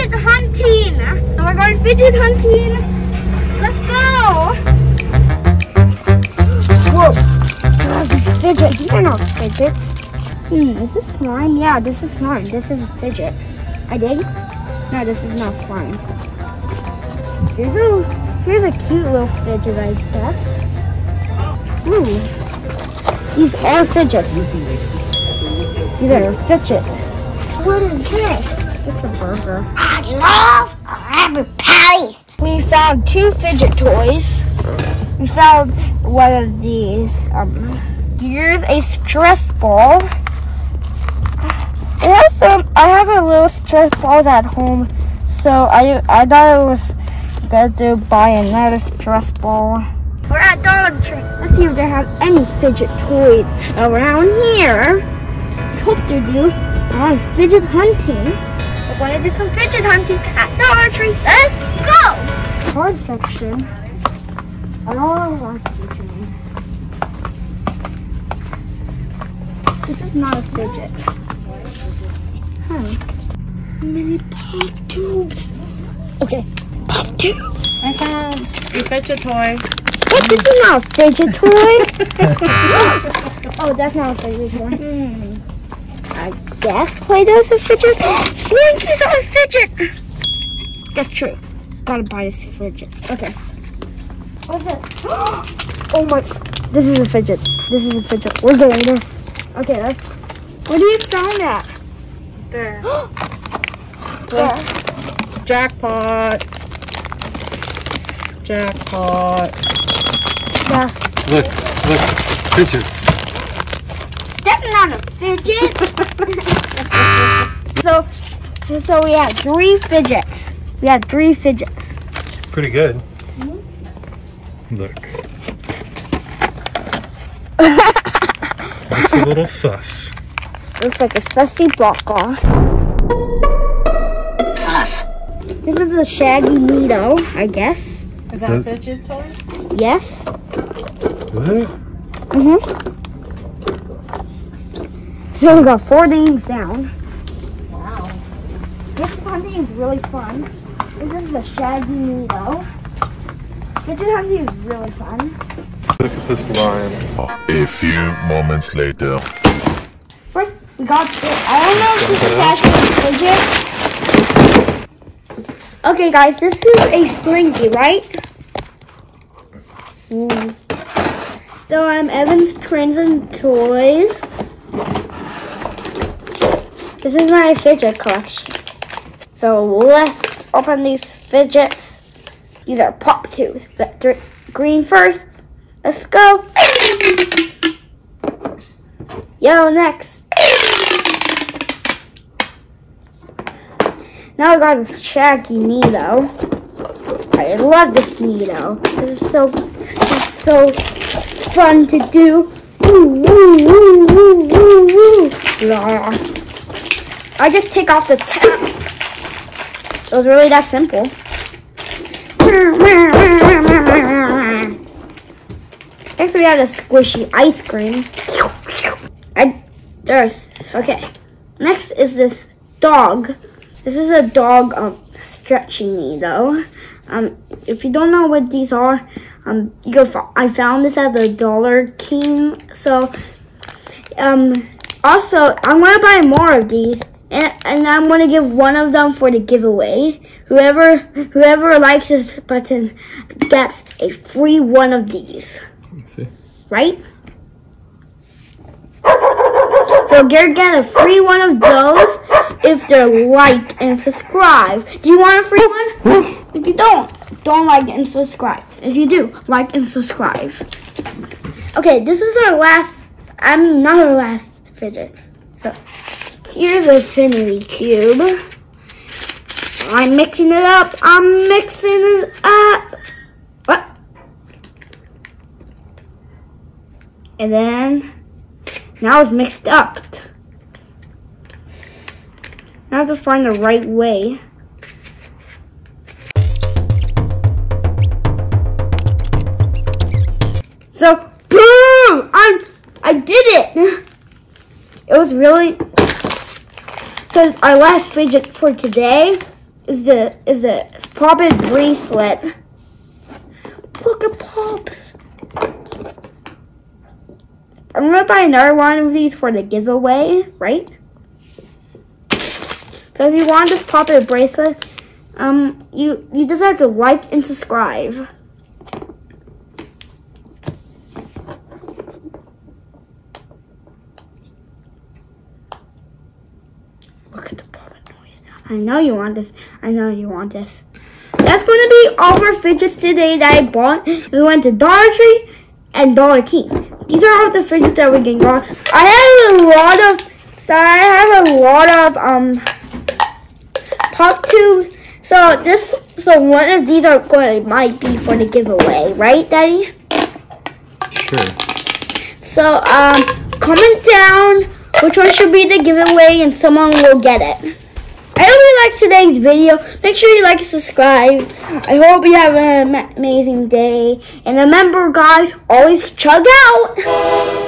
fidget hunting. My god, fidget hunting. Let's go. Whoa. These fidget. These are not fidgets. Hmm, is this slime? Yeah, this is slime. This is a fidget. I think. No, this is not slime. Here's a here's a cute little fidget, I guess. Ooh. These are fidgets. These are fidget. What is this? It's a burger. I love Krabby Patties. We found two fidget toys. We found one of these. Um, here's a stress ball. It has some. I have a little stress ball at home, so I I thought it was good to buy another stress ball. We're at Dollar Tree. Let's see if they have any fidget toys around here. I hope they do. I'm fidget hunting. I want to do some fidget hunting at Dollar Tree. Let's go! Card section. I don't want to This is not a fidget. Huh. Mini pop tubes. Okay, pop tubes. I found a fidget toy. What? This is not a fidget toy. oh, that's not a fidget toy. Hmm. I guess Play-Doh's a fidget. Slinkies are a fidget. That's true. Gotta buy this fidget. Okay. What's it? Oh my. This is a fidget. This is a fidget. We're getting this. Okay, let's. Where do you find that? There. Where? Jackpot. Jackpot. Yes. Look, look, fidgets. That's not a fidget. so, so we have three fidgets. We have three fidgets. Pretty good. Look. That's a little sus. Looks like a sussy blocker. Sus. This is a Shaggy Nee Doh, I guess. Is that a fidget toy? Yes. What? Mm-hmm. So we got four names down. Wow. This hunting is really fun. This is the Shaggy Nee Doh. Fidget hunting is really fun. Look at this lion. A few moments later. First, we got this. I don't know if this is actually a fidget. Okay, guys, this is a slinky, right? Mm. So I'm Evan's Trains and Toys. This is my fidget collection. So let's open these fidgets. These are pop tubes. Green first. Let's go. Yellow next. Now I got this Shaggy Nee Doh. I love this Nee Doh. This is so, this is so fun to do. Woo, woo, woo, woo, woo, woo. Blah. I just take off the top. It was really that simple. Next we have the squishy ice cream. I, there's, okay. Next is this dog. This is a dog um, stretching me though. Um, if you don't know what these are, um, you go. I found this at the Dollar King. So, um, also I'm gonna buy more of these, and, and I'm gonna give one of them for the giveaway. Whoever whoever likes this button gets a free one of these. Let's see. Right? So you're get a free one of those if they're like and subscribe. Do you want a free one? If you don't, don't like and subscribe. If you do, like and subscribe. Okay, this is our last. I'm not our last fidget. So here's a infinity cube. I'm mixing it up. I'm mixing it up. What? And then now it's mixed up. Now I have to find the right way. So, boom! I'm, I did it. It was really. So our last fidget for today is the is the Pop It bracelet. Look at pops. I'm gonna buy another one of these for the giveaway, right? So if you want this Pop It bracelet, um, you you just have to like and subscribe. Look at the noise. I know you want this. I know you want this. That's going to be all our fidgets today that I bought. We went to Dollar Tree and Dollar King. These are all the fidgets that we can got. I have a lot of, so I have a lot of um pop tubes. So this, so one of these are going might be for the giveaway, right, Daddy? Sure. So um, comment down which one should be the giveaway, and someone will get it. I hope you liked today's video. Make sure you like and subscribe. I hope you have an amazing day. And remember, guys, always chug out.